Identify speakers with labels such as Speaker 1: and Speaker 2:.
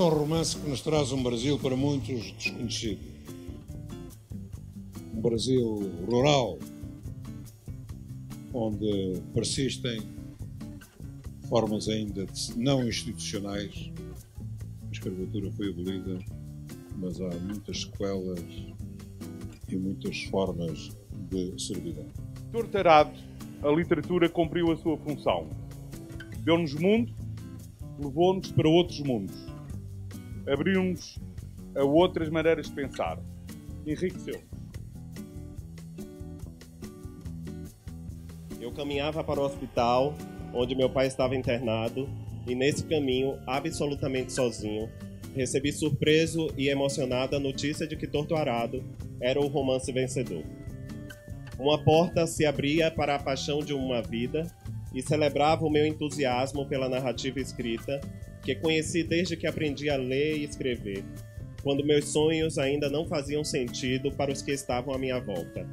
Speaker 1: É um romance que nos traz um Brasil para muitos desconhecido. Um Brasil rural, onde persistem formas ainda não institucionais. A escravatura foi abolida, mas há muitas sequelas e muitas formas de servidão.
Speaker 2: Tortarado, a literatura cumpriu a sua função. Deu-nos mundo, levou-nos para outros mundos. Abriu-nos a outras maneiras de pensar. Enriqueceu.
Speaker 3: Eu caminhava para o hospital onde meu pai estava internado e nesse caminho, absolutamente sozinho, recebi surpreso e emocionado a notícia de que Torto Arado era o romance vencedor. Uma porta se abria para a paixão de uma vida e celebrava o meu entusiasmo pela narrativa escrita, que conheci desde que aprendi a ler e escrever, quando meus sonhos ainda não faziam sentido para os que estavam à minha volta.